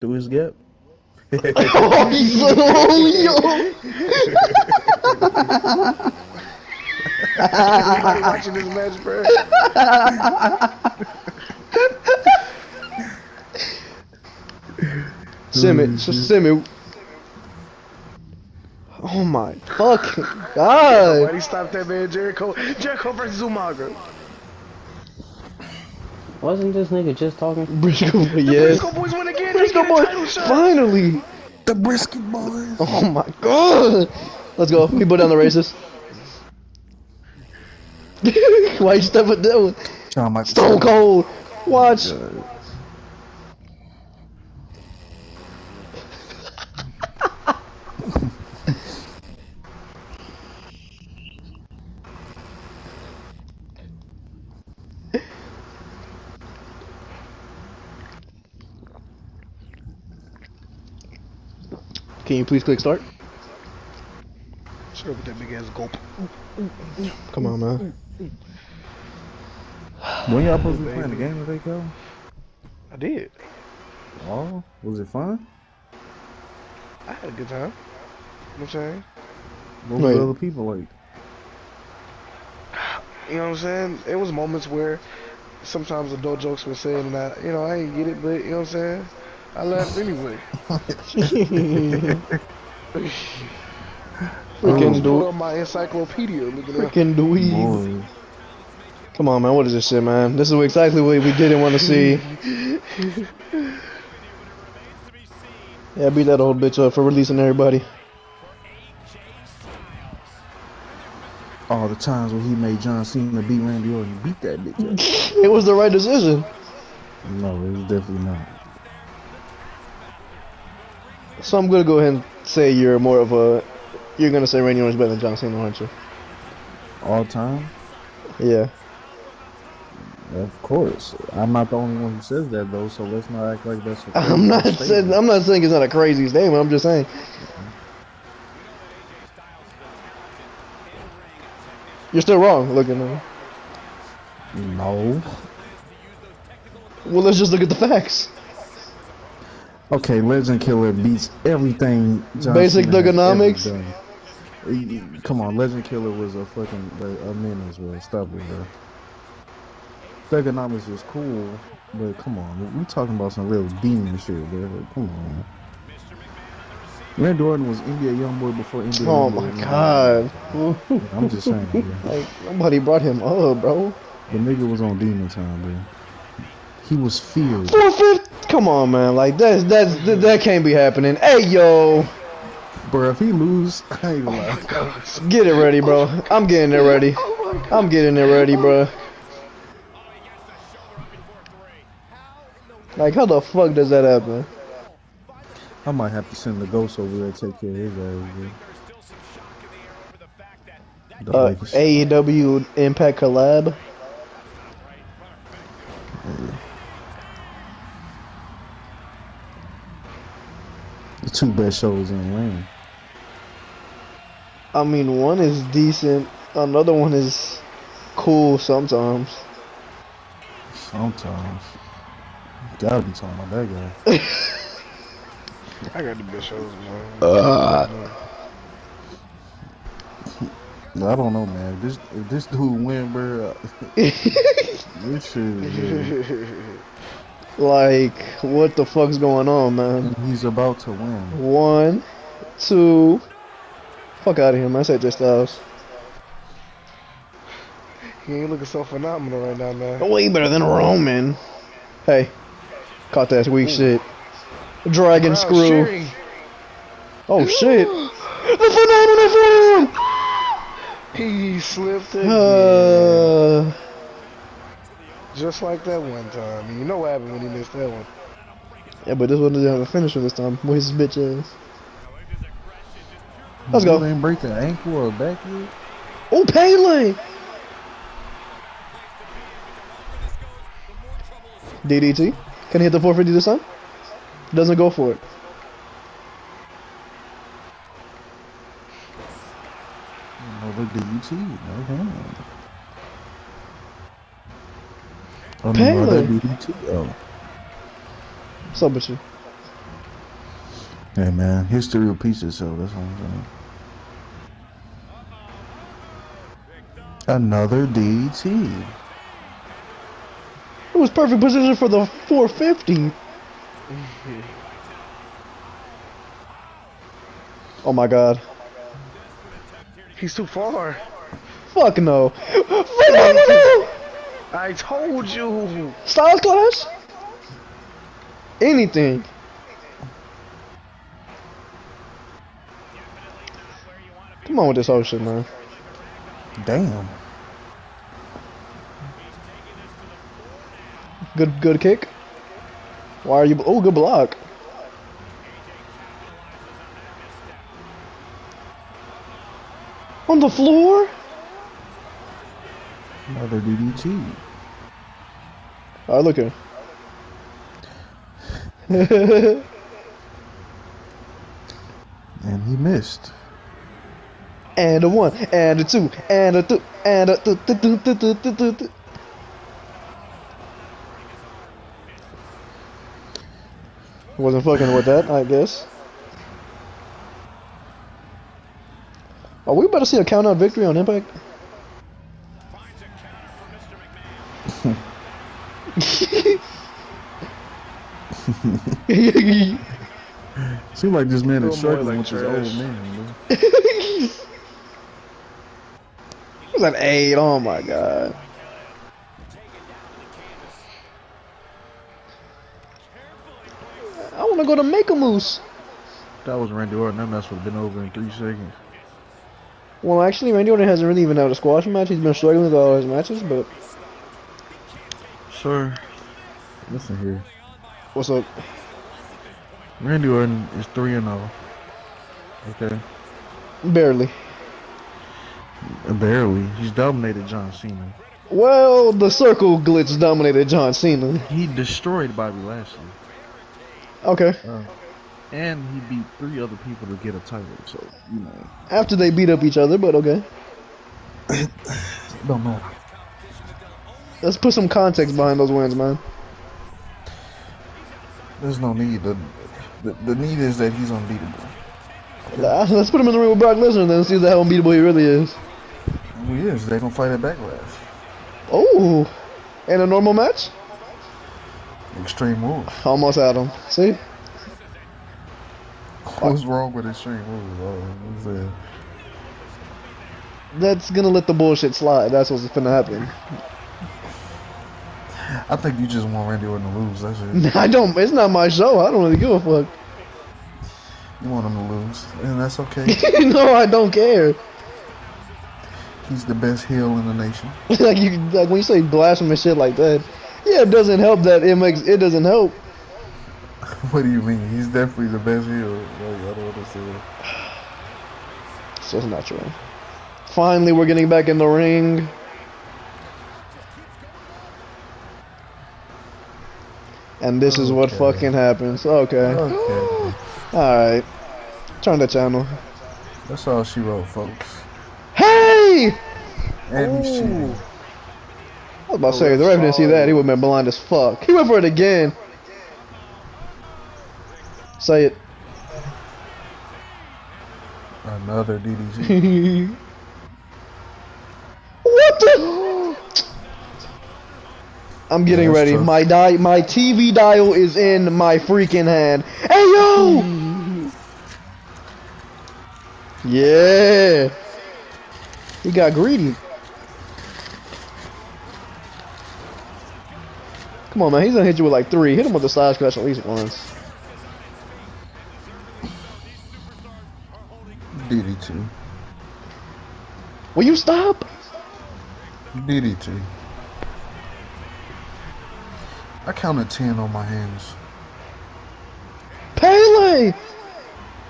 through his gap. oh, Everybody watching this match, mm-hmm. bro. Simmy, Simmy. Oh my fucking god. Why'd he stop that man, Jericho? Jericho versus Umaga. Wasn't this nigga just talking? Briscoe, yes. Briscoe boys win again. Briscoe They boy, get a title shot. finally. The brisket boys. Oh my god. Let's go. People down the races. Why you step it down? Shawn Michaels. Stone Cold. Watch. Can you please click start? Shut up with that big ass gulp. Come on, man. When y'all supposed to be playing the game today, Cal? I did. Oh, was it fun? I had a good time. You know what I'm saying? What was Wait. the other people like? You know what I'm saying? It was moments where sometimes adult jokes were said and I, you know, I ain't get it, but you know what I'm saying? I laughed anyway. Freaking Pull do up my encyclopedia, look it freaking dweeb. Boy, Come on, man. What is this shit, man? This is exactly what we didn't want to see. Yeah, beat that old bitch up for releasing everybody. all the times when he made John Cena beat Randy Orton, beat that bitch. up. It was the right decision. no, it was definitely not. So I'm gonna go ahead and say you're more of a. You're gonna say Randy Orton's better than John Cena, aren't you? All time, Yeah. of course. I'm not the only one who says that though, so let's not act like that's. a I'm not crazy saying. I'm not saying it's not a crazy statement. I'm just saying. You're still wrong looking at. No. Well, let's just look at the facts. Okay, Legend Killer beats everything. John Basic Cena has ever thugonomics? done. Y- y- Come on, Legend Killer was a fucking a, menace, bro. Stop it, bro. Thugonomics was cool, but come on, we talking about some real demon shit, bro. Come on. Man. Randy Orton was NBA YoungBoy before NBA. Oh my god. I'm just saying, bro. Like nobody brought him up, bro. The nigga was on demon time, bro. He was feared. Four fifth. Come on, man. Like that's that's that, that can't be happening. Hey, yo, Bro, if he lose, I ain't gonna lie. get it ready, bro. I'm getting it ready. I'm getting it ready, bro. Like, how the fuck does that happen? I might have to send the ghost over there to take care of his ass, bro. Uh, AEW Impact collab. The two best shows in the ring. I mean, one is decent. Another one is cool sometimes. Sometimes. You gotta be talking about that guy. I got the best shows, man. Uh, I don't know, man. If this if this dude win, bro, this shit is like, what the fuck's going on, man? He's about to win. One, two. Fuck out of here, man. That's AJ Styles. He ain't looking so phenomenal right now, man. Way better than Roman. Hey, caught that weak shit. Dragon Wow, screw. Sherry. Oh shit. The phenomenal form. He slipped again. Uh, Just like that one time. You know what happened when he missed that one. yeah, but this one doesn't have a finisher this time. Where his bitch is. Let's Dude go. ain't break the ankle or back yet. Oh, Pele. DDT. Can he hit the 450 this time? Doesn't go for it. Another DT. No Oh, Pele. no. Oh. What's up with you? Hey man, history repeats itself. That's what I'm saying. Another DT. It was perfect position for the 450. Oh my god. He's too far. Fuck no. Phenomenal! I told you. Styles Clash? Anything. Come on with this whole shit, man. Damn. Good, good kick. Why are you? Oh, good block. On the floor? Another DDT. Alright, look here. And he missed. and a one, and a two, and a two, and a two, two, two, two, two, two, two, two. Wasn't fucking with that, I guess. Are we about to see a count out victory on Impact? Seems like this man is struggling like with his old man. Bro. It was an eight. Oh my god. I want to go to Make a Moose. That was Randy Orton. That mess would have been over in three seconds. Well, actually, Randy Orton hasn't really even had a squash match. He's been struggling with all his matches, but Sir, listen here. what's up? Randy Orton is 3 and 0. Okay? Barely. Barely. He's dominated John Cena. Well, the circle glitch dominated John Cena. He destroyed Bobby Lashley. Okay. Uh, and he beat three other people to get a title. So, you know. After they beat up each other, but okay. Don't matter. Let's put some context behind those wins, man. There's no need. The, the, the need is that he's unbeatable. Let's put him in the ring with Brock Lesnar and then see how unbeatable he really is. He is. They're going to fight at Backlash. Oh, in a normal match? Extreme Rules. Almost had him. See? What's wrong with Extreme Rules? What's that? That's gonna let the bullshit slide. That's what's gonna happen. I think you just want Randy Orton to lose. That's it. I don't. It's not my show. I don't really give a fuck. You want him to lose. And that's okay. no, I don't care. He's the best heel in the nation. like you, like when you say blasphemous shit like that, yeah, it doesn't help that it makes it doesn't help. What do you mean? He's definitely the best heel. Like, I don't understand. So it's not true. Finally, we're getting back in the ring. And this is what fucking happens. Okay. Okay. Alright. Turn the channel. That's all she wrote, folks. Hey! And he's. I was about to say, if the ref didn't see that, he would have been blind as fuck. He went for it again. Say it. Another DDT. what the? I'm getting Yeah, ready. tough. My di my TV dial is in my freaking hand. Hey yo! yeah. He got greedy. Come on, man. He's gonna hit you with like three. Hit him with the side scratch at least once. DDT. Will you stop? DDT. I counted 10 on my hands. Pele! I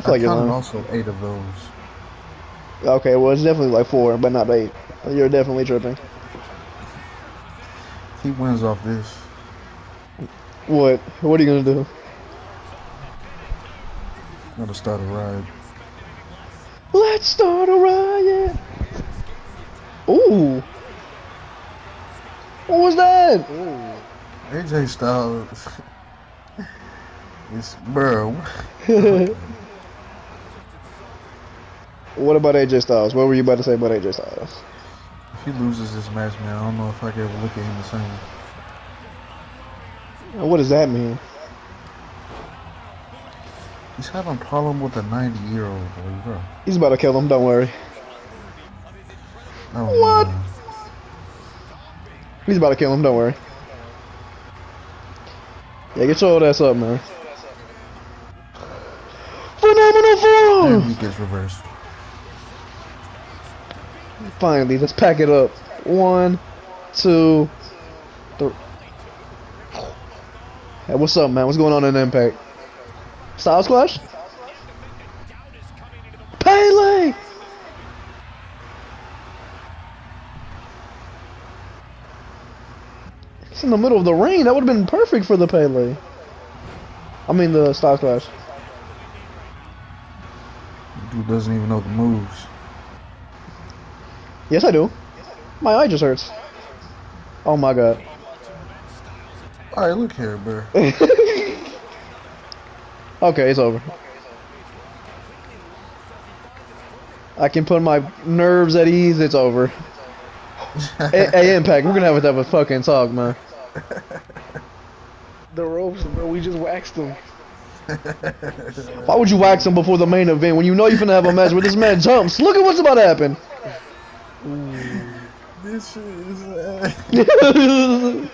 feel I like you're counted also 8 of those. Okay, well, it's definitely like four, but not eight. You're definitely tripping. He wins off this. What? What are you gonna do? Gotta start a ride. Let's start a riot! Ooh! What was that? Ooh. AJ Styles. It's bro. What about AJ Styles? What were you about to say about AJ Styles? If he loses this match, man, I don't know if I can ever look at him the same. And What does that mean? He's having a problem with a 90 year old boy, bro. He's about to kill him. Don't worry. Oh, What? man. He's about to kill him. Don't worry. Yeah, get your old ass up, man. Phenomenal And form. he gets reversed. Finally, let's pack it up. One, two, three. Hey, what's up, man? What's going on in Impact? Styles Clash? Pele! It's in the middle of the ring. That would have been perfect for the Pele. I mean, the Styles Clash. Dude doesn't even know the moves. Yes, I do. My eye just hurts. Oh my god. All right, look here, bro. Okay, it's over. I can put my nerves at ease. It's over. hey, hey, Impact, we're gonna have to have a fucking talk, man. The ropes, bro. We just waxed them. Why would you wax him before the main event when you know you're gonna have a match where this man jumps? Look at what's about to happen. this shit is. Uh...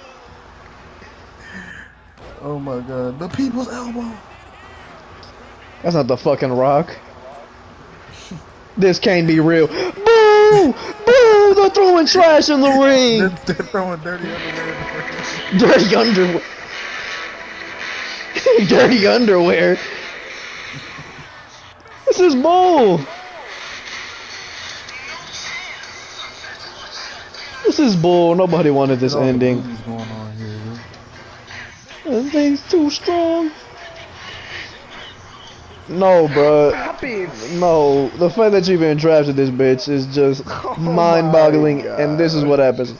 oh my god, the people's elbow. That's not the fucking Rock. This can't be real. Boo! Boo! They're throwing trash in the They're, ring. they're throwing dirty underwear. in the ring. Dirty underwear. Dirty underwear. This is bull. This is bull. Nobody wanted this ending. movies going on here. This thing's too strong. No, bro. No. The fact that you even drafted this bitch is just Oh mind-boggling, and this is what happens.